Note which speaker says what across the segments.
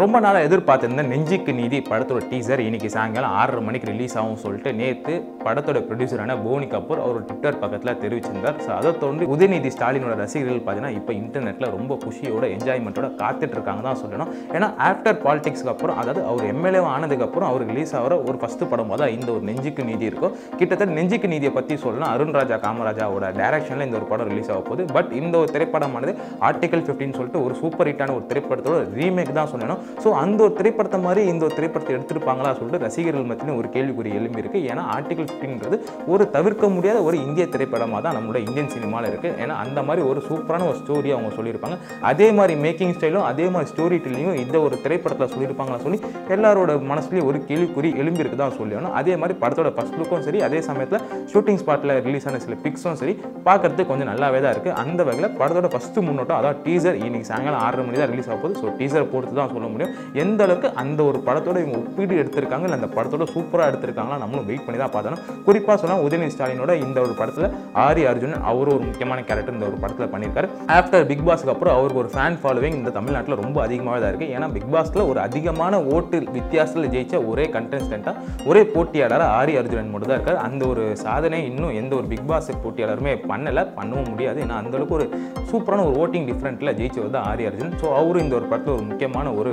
Speaker 1: ரொம்ப நாளாக எதிர்பார்த்துருந்த நெஞ்சுக்கு நீதி படத்தோட டீசர் இன்னைக்கு சாயங்காலம் ஆறரை மணிக்கு ரிலீஸ் ஆகும் சொல்லிட்டு நேற்று படத்தோட ப்ரொடியூசரான போனி கபூர் அவர் ட்விட்டர் பக்கத்தில் தெரிவிச்சிருந்தார். ஸோ அதை தொடர்ந்து உதயநிதி ஸ்டாலினோட ரசிகர்கள் பார்த்தீங்கன்னா இப்போ இன்டர்நெட்டில் ரொம்ப குஷியோட என்ஜாய்மெண்ட்டோட காத்துட்டு இருக்காங்க தான் சொல்லணும். ஏன்னா ஆஃப்டர் பாலிடிக்ஸ்க்கு அப்புறம் அதாவது அவர் எம்எல்ஏ ஆனதுக்கப்புறம் அவர் ரிலீஸ் ஆகிற ஒரு ஃபஸ்ட்டு படம் தான் இந்த ஒரு நெஞ்சுக்கு நீதி இருக்கும் கிட்டத்தட்ட நெஞ்சுக்கு நீதியை பற்றி சொல்லணும் அருண் ராஜா காமராஜாவோட டைரக்ஷனில் இந்த ஒரு படம் ரிலீஸ் ஆக போகுது. பட் இந்த ஒரு திரைப்படமானது ஆர்டிகல் ஃபிஃப்டின்னு சொல்லிட்டு ஒரு சூப்பர் ஹிட்டான ஒரு திரைப்படத்தோட ரீமேக் தான் சொல்லணும். ஸோ அந்த ஒரு திரைப்படத்தை மாதிரி இந்த ஒரு திரைப்படத்தை எடுத்திருப்பாங்களா சொல்லிட்டு ரசிகர்கள் மத்தியிலும் ஒரு கேள்விக்குறி எழும்பி இருக்கு. ஏன்னா ஆர்டிகல் ஃபிஃப்டின்றது ஒரு தவிர்க்க முடியாத ஒரு இந்திய திரைப்படமாக தான் நம்மளோட இந்தியன் சினிமாவில் இருக்குது ஏன்னா அந்த மாதிரி ஒரு சூப்பரான ஒரு ஸ்டோரி அவங்க சொல்லியிருப்பாங்க. அதே மாதிரி மேக்கிங் ஸ்டைலும் அதே மாதிரி ஸ்டோரி டெல்லிங்கும் இந்த ஒரு திரைப்படத்தில் சொல்லியிருப்பாங்களா சொல்லி எல்லாரோட மனசுலேயும் ஒரு கேள்விக்குறி எலும்பிருக்கு தான் சொல்லணும் அதே மாதிரி படத்தோட ஃபஸ்ட் லுக்கும் சரி அதே சமயத்தில் ஷூட்டிங் ஸ்பாட்டில் ரிலீஸ் ஆன சில பிக்ஸும் சரி பார்க்கறதுக்கு கொஞ்சம் நல்லாவே தான் இருக்குது அந்த வகையில் படத்தோட ஃபஸ்ட்டு முன்னோட்டம் அதாவது டீசர் இன்னைக்கு சாயங்காலம் ஆறரை மணி தான் ரிலீஸ் ஆகும் போது ஸோ டீசர் பொறுத்து தான் சொல்ல முடியும். எந்த அளவுக்கு அந்த ஒரு படத்தோட இவங்க ஒப்பீடு எடுத்திருக்காங்க இல்லை அந்த படத்தோட சூப்பராக எடுத்திருக்காங்களா நம்மளும் வெயிட் பண்ணி தான் பார்த்தோம் குறிப்பாக சொன்னால் உதயநிதி ஸ்டாலினோட இந்த ஒரு படத்தில் ஆரி அர்ஜுன் அவர் ஒரு முக்கியமான கேரக்டர் இந்த ஒரு படத்தில் பண்ணியிருக்காரு. ஆஃப்டர் பிக் பாஸ்க்கு அப்புறம் அவருக்கு ஒரு ஃபேன் ஃபாலோவிங் இந்த தமிழ்நாட்டில் ரொம்ப அதிகமாகவே தான் இருக்குது ஏன்னா பிக் பாஸில் ஒரு அதிகமான ஓட்டு வித்தியாசத்தில் ஜெயிச்ச ஒரே கண்டெஸ்டண்ட்டாக ஒரே போட்டியாளர் ஆரி அர்ஜுனன் மட்டும் தான் இருக்காரு. அந்த ஒரு சாதனை இன்னும் எந்த ஒரு பிக் பாஸ் போட்டியாளருமே பண்ணலை பண்ணவும் முடியாது. ஏன்னா அந்தளவுக்கு ஒரு சூப்பரான ஒரு ஓட்டிங் டிஃப்ரெண்ட்டில் ஜெயிச்சவர் தான் ஆரி அர்ஜுன். ஸோ அவரும் இந்த ஒரு படத்தில் ஒரு முக்கியமான ஒரு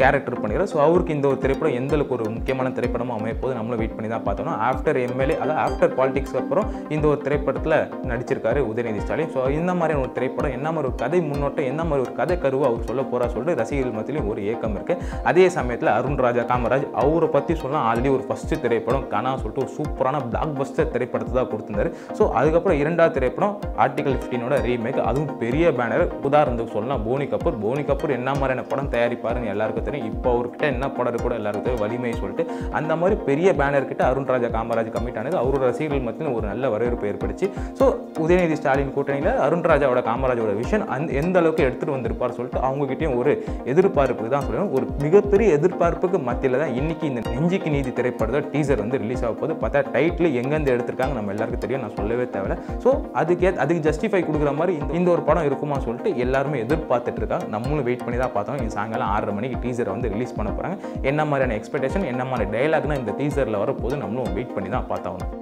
Speaker 1: கேரக்டர் பண்ணிடுறாரு ஸோ அவருக்கு இந்த ஒரு திரைப்படம் எந்த அளவுக்கு ஒரு முக்கியமான திரைப்படமாக அமையப்போது நம்மளும் வெயிட் பண்ணி தான் பார்த்தோம்னா ஆஃப்டர் எம்எல்ஏ அதாவது ஆஃப்டர் பாலிடிக்ஸ்க்கு அப்புறம் இந்த ஒரு திரைப்படத்தில் நடிச்சிருக்காரு உதயநிதி ஸ்டாலின். ஸோ இந்த மாதிரியான ஒரு திரைப்படம் என்ன மாதிரி ஒரு கதை முன்னோட்டம் என்ன மாதிரி ஒரு கதை கருவாக அவர் சொல்ல போகிறா சொல்லிட்டு ரசிகர்கள் மத்தியிலும் ஒரு ஏக்கம் இருக்குது அதே சமயத்தில் அருண் ராஜா காமராஜ் அவரை பற்றி சொல்லலாம். ஆல்ரெடி ஒரு ஃபஸ்ட்டு திரைப்படம் கனா சொல்லிட்டு ஒரு சூப்பரான பிளாக் பஸ்டர் திரைப்படத்தை தான் கொடுத்துருந்தாரு. ஸோ அதுக்கப்புறம் இரண்டாவது திரைப்படம் ஆர்டிகல் ஃபிஃப்டீனோட ரீமேக் அதுவும் பெரிய பேனர் உதாரணத்துக்கு சொல்லலாம் போனி கபூர். போனி கபூர் என்ன மாதிரியான படம் தயாரிப்பாருன்னு எல்லாருக்கும் தெரியும். இப்போ அவர்கிட்ட என்ன படம் கூட எல்லாருக்கும் தெரியும் வலிமை சொல்லிட்டு அந்த மாதிரி பெரிய பேனர் கிட்ட அருண் ராஜா காமராஜ் கமிட் ஆனது. அவரோட ரசிகர்கள் மத்தியில் ஒரு நல்ல வரவேற்பு ஏற்படுச்சு. ஸோ உதயநிதி ஸ்டாலின் கூட்டணியில் அருண் ராஜாவோட காமராஜோட விஷன் அந்த எந்த அளவுக்கு எடுத்துகிட்டு வந்திருப்பார் சொல்லிட்டு அவங்ககிட்டயும் ஒரு எதிர்பார்ப்புக்கு தான் சொல்லணும். ஒரு மிகப்பெரிய எதிர்பார்ப்புக்கு மத்தியில் தான் இன்னைக்கு இந்த நெஞ்சுக்கு நீதி திரைப்படத்தோட டீசர் வந்து ரிலீஸ் ஆக போகுது. பார்த்தா டைட்டில் எங்கேருந்து எடுத்திருக்காங்க நம்ம எல்லாருக்கும் தெரியும். நான் சொல்லவே தேவையில்ல. ஸோ அதுக்கே அதுக்கு ஜஸ்டிஃபை கொடுக்குற மாதிரி இந்த ஒரு படம் இருக்குமா சொல்லிட்டு எல்லாருமே எதிர்பார்த்துட்டு இருக்காங்க. நம்மளும் வெயிட் பண்ணி தான் பார்த்தோம். இந்த சாயங்காலம் ஆறரை மணிக்கு டீசரை வந்து ரிலீஸ் பண்ண போகிறாங்க என்ன மாதிரியான எக்ஸ்பெக்டேஷன் என்ன மாதிரி டைலாக்னா இந்த டீசரில் வரப்போது நம்மளும் வெயிட் பண்ணி தான் பார்த்தாகணும்.